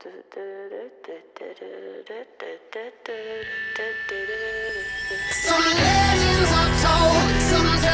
Some legends are told, some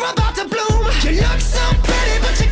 I'm about to bloom. You look so pretty, but you